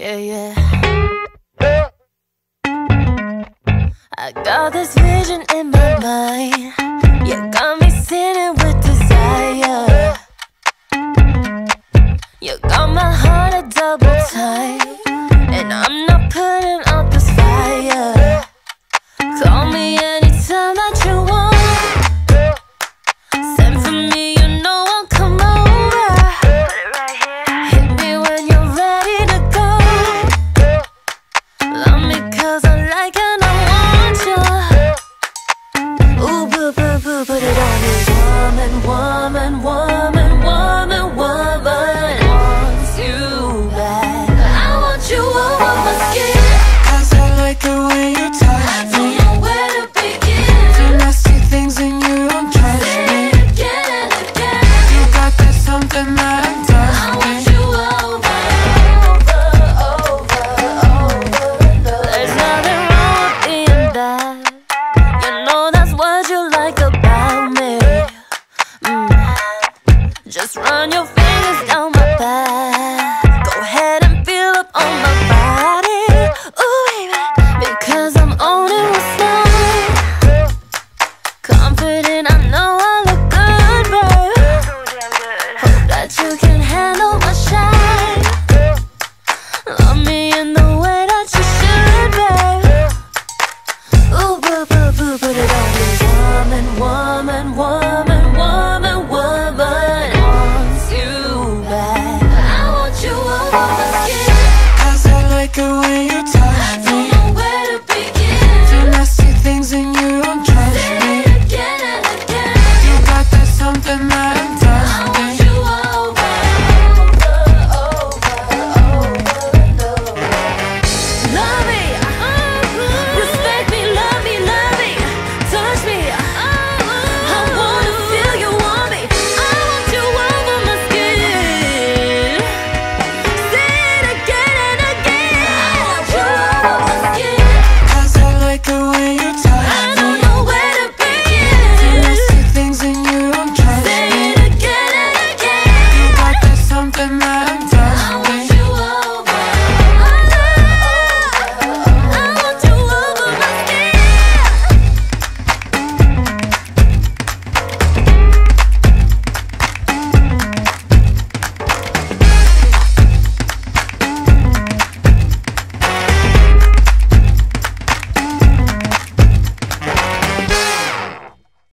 Yeah, yeah. I got this vision in my mind. You got me sitting with desire. You got my heart. put it on me. Woman, woman, woman. Run your fingers down my back. Go ahead and feel up on my body. Ooh, baby Because I'm Confident, I know I look good, babe Hope that you can handle my shine. Love me